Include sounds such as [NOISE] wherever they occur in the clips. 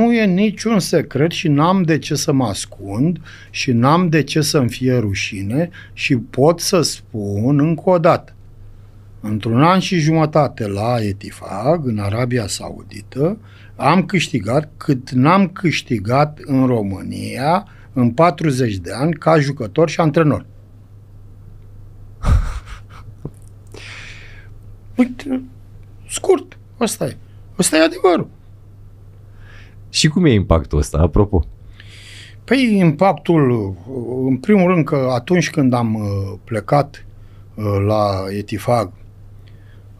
nu e niciun secret și n-am de ce să mă ascund și n-am de ce să-mi fie rușine și pot să spun încă o dată. Într-un an și jumătate la Etifag, în Arabia Saudită, am câștigat cât n-am câștigat în România în 40 de ani ca jucător și antrenor. [LAUGHS] Uite, scurt, asta e. Asta e adevărul. Și cum e impactul ăsta, apropo? Păi impactul, în primul rând că atunci când am uh, plecat uh, la Etifag,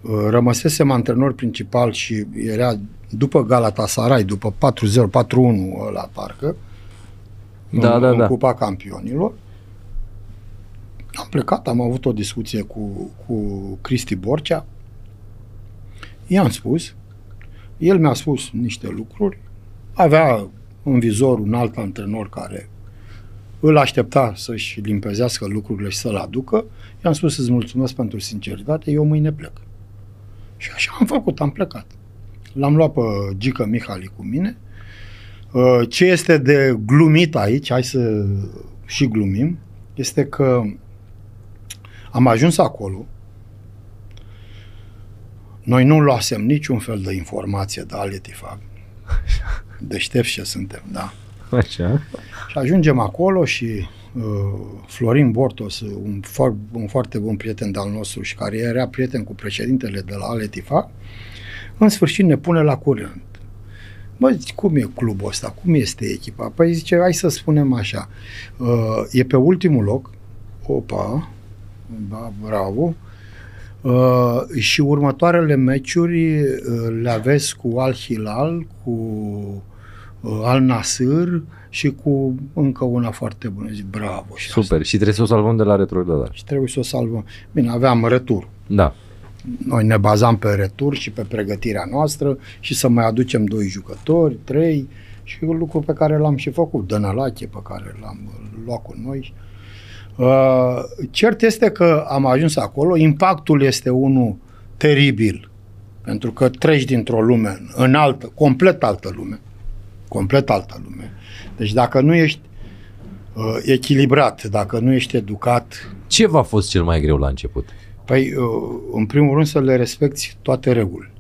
uh, rămăsesem antrenor principal și era după Galatasaray, după 4-0, 4-1 la parcă, Da, în, da, în da. Cupa Campionilor. Am plecat, am avut o discuție cu, cu Cristi Borcea. I-am spus, el mi-a spus niște lucruri, avea în vizor un alt antrenor care îl aștepta să-și limpezească lucrurile și să-l aducă. I-am spus să-ți mulțumesc pentru sinceritate, eu mâine plec. Și așa am făcut, am plecat. L-am luat pe Gică Mihali cu mine. Uh, Ce este de glumit aici, hai să și glumim, este că am ajuns acolo, noi nu luasem niciun fel de informație de Aletifag. Deștepți ce suntem, da. Așa. Și ajungem acolo și uh, Florin Bortos, un, for, un foarte bun prieten al nostru și care era prieten cu președintele de la Aletifa, în sfârșit ne pune la curent. Bă, zice, cum e clubul ăsta? Cum este echipa? Păi zice, hai să spunem așa, uh, e pe ultimul loc, opa, da, bravo, uh, și următoarele meciuri uh, le aveți cu Al Hilal, cu uh, Al Nasr și cu încă una foarte bună. Zic, bravo. Și asta. Super. Și trebuie să o salvăm de la retrogradare. Și trebuie să o salvăm. Bine, aveam retur. Da. Noi ne bazam pe retur și pe pregătirea noastră și să mai aducem doi jucători, trei și un lucru pe care l-am și făcut, Dănălache pe care l-am luat cu noi. Uh, cert este că am ajuns acolo, impactul este unul teribil, pentru că treci dintr-o lume în altă, complet altă lume, complet altă lume. Deci dacă nu ești uh, echilibrat, dacă nu ești educat, Ce v-a fost cel mai greu la început? Păi, uh, în primul rând să le respecti toate regulile.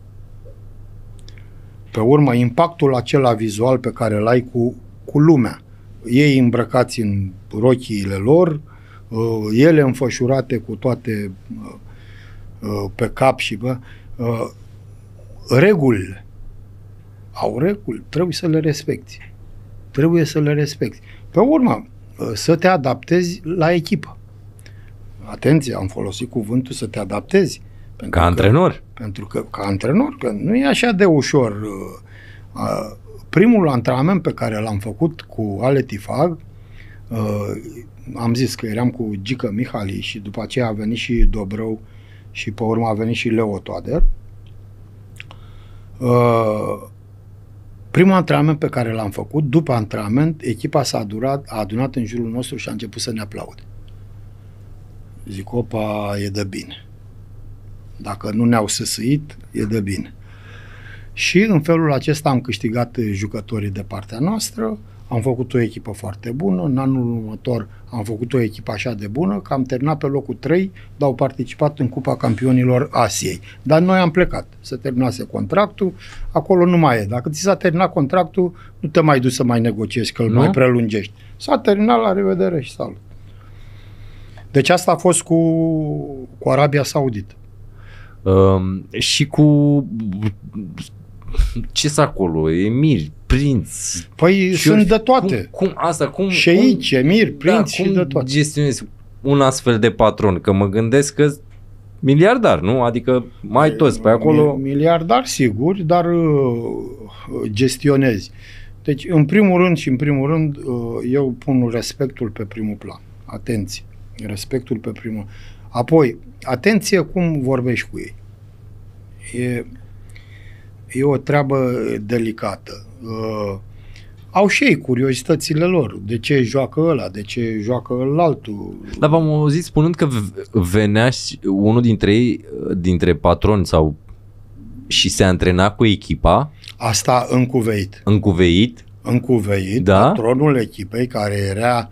Pe urmă, impactul acela vizual pe care îl ai cu, cu lumea. Ei îmbrăcați în rochiile lor, uh, ele înfășurate cu toate uh, uh, pe cap și bă, uh, regulile. Au reguli, trebuie să le respecti. Trebuie să le respecti. Pe urmă, uh, să te adaptezi la echipă. Atenție, am folosit cuvântul să te adaptezi. Pentru Ca că- antrenor? pentru că, ca antrenor, că nu e așa de ușor. uh, uh, Primul antrenament pe care l-am făcut cu Ale Tifag, uh, am zis că eram cu Gică Mihali și după aceea a venit și Dobrău și pe urmă a venit și Leo Toader. Uh, Primul antrenament pe care l-am făcut, după antrenament, echipa s-a adurat, a adunat în jurul nostru și a început să ne aplaude. Zic, opa, e de bine. Dacă nu ne-au săsăit, e de bine. Și în felul acesta am câștigat jucătorii de partea noastră, am făcut o echipă foarte bună, în anul următor am făcut o echipă așa de bună că am terminat pe locul 3, dar au participat în Cupa Campionilor Asiei. Dar noi am plecat, să terminase contractul, acolo nu mai e. Dacă ți s-a terminat contractul, nu te mai duci să mai negociezi, că îl Nu? mai prelungești. S-a terminat, la revedere și salut. Deci asta a fost cu, cu Arabia Saudită. Um, și cu ce s acolo? Emiri, prinți. Păi Și sunt eu- de toate. Cum, cum asta, cum... Șeici, emiri, cum, prinți da, și cum de toate. gestionezi un astfel de patron? Că mă gândesc că miliardar, nu? Adică mai toți pe acolo... Mi- Miliardar, sigur, dar uh, gestionezi. Deci, în primul rând și în primul rând, uh, eu pun respectul pe primul plan. Atenție. Respectul pe primul. Apoi, atenție cum vorbești cu ei. E, e o treabă delicată. Uh, au și ei curiozitățile lor. De ce joacă ăla? De ce joacă altul? Dar v-am auzit spunând că v- venea și unul dintre ei, dintre patroni sau și se antrena cu echipa Asta în cuveit. Încuveit? În cuveit, Da? patronul echipei care era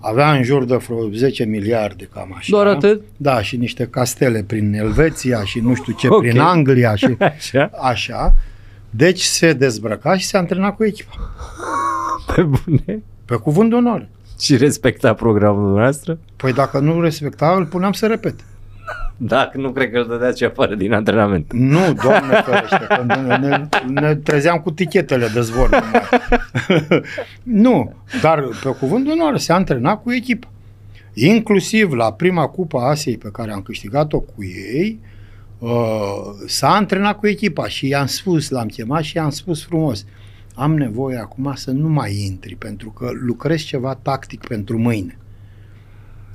avea în jur de vreo 10 miliarde cam așa. Doar atât? Da, și niște castele prin Elveția și nu știu ce, Ok. prin Anglia și [LAUGHS] Așa? așa. Deci se dezbrăca și se antrena cu echipa. [LAUGHS] Pe bune? Pe cuvânt de onoare. Și respecta programul noastră? Păi dacă nu respecta, îl puneam să repete. Dacă nu cred că îl dădea ce afară din antrenament. Nu, doamne ferește, că ne, ne, ne trezeam cu tichetele de zbor. [LAUGHS] nu, dar pe cuvânt de onoare se antrena cu echipa. Inclusiv la prima cupa Asiei pe care am câștigat-o cu ei, uh, s-a antrenat cu echipa și i-am spus, l-am chemat și i-am spus frumos, am nevoie acum să nu mai intri, pentru că lucrez ceva tactic pentru mâine.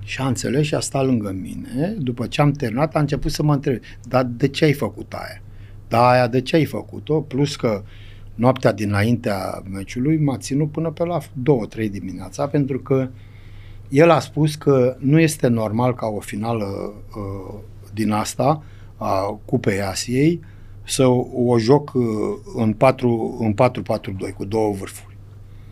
Și a înțeles și a stat lângă mine. După ce am terminat, a început să mă întrebe, dar de ce ai făcut aia? Da, aia de ce ai făcut-o? Plus că noaptea dinaintea meciului m-a ținut până pe la 2-3 dimineața, pentru că el a spus că nu este normal ca o finală uh, din asta, a Cupei Asiei, să o joc uh, în 4 în 4-4-2, cu două vârfuri.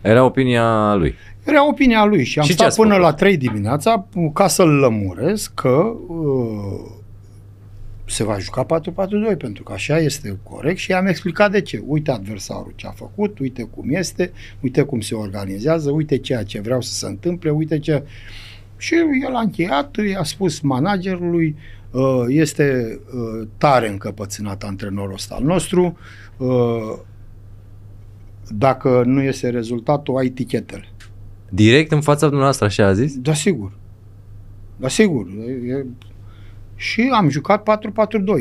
Era opinia lui. Era opinia lui și am Și ce stat ați până făcut? la 3 dimineața ca să-l lămuresc că uh, se va juca 4-4-2 pentru că așa este corect și i-am explicat de ce. Uite adversarul ce a făcut, uite cum este, uite cum se organizează, uite ceea ce vreau să se întâmple, uite ce... Și el a încheiat, i-a spus managerului, uh, este uh, tare încăpățânat antrenorul ăsta al nostru, uh, dacă nu iese rezultatul, ai tichetele. Direct în fața dumneavoastră, așa a zis? Da, sigur. Da, sigur. E, e... Și am jucat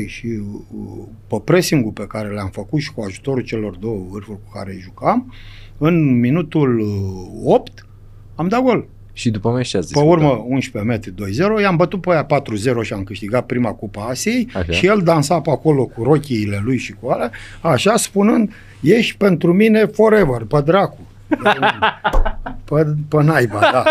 4-4-2 și uh, pe pressing-ul pe care l-am făcut și cu ajutorul celor două vârfuri cu care jucam, în minutul uh, 8 am dat gol. Și după meci ce a zis? Pe urmă 11 metri 2-0, i-am bătut pe aia 4-0 și am câștigat prima cupa Asiei Așa. și el dansa pe acolo cu rochiile lui și cu alea, așa spunând, ești pentru mine forever, pe dracu. [LAUGHS] Pe, pe naiba, da.